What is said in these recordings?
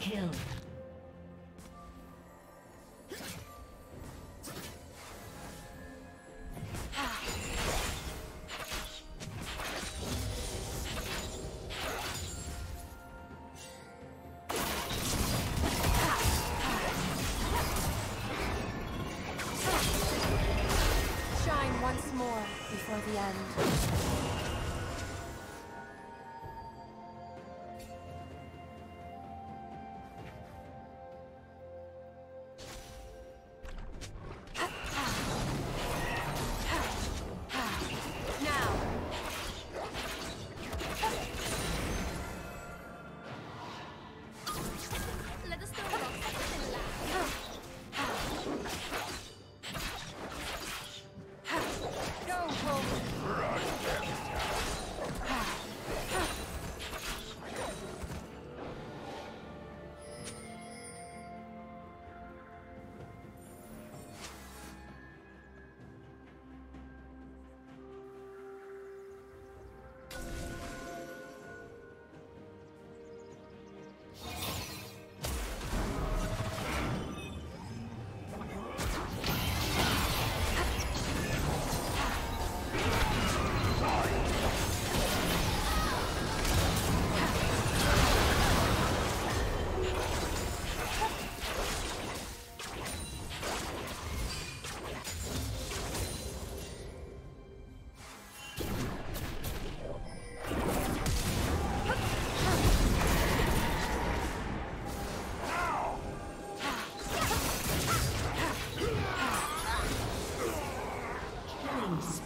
Kill. Killing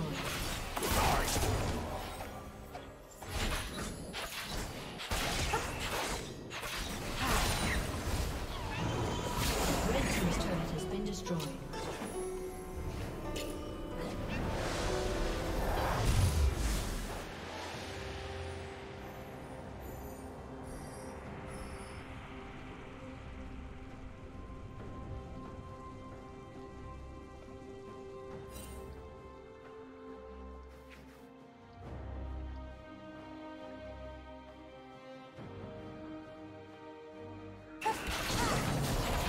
destroyed.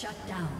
Shut down.